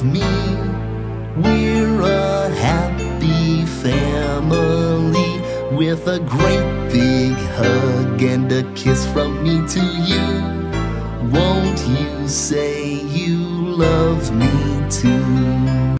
with me. We're a happy family with a great big hug and a kiss from me to you. Won't you say you love me too?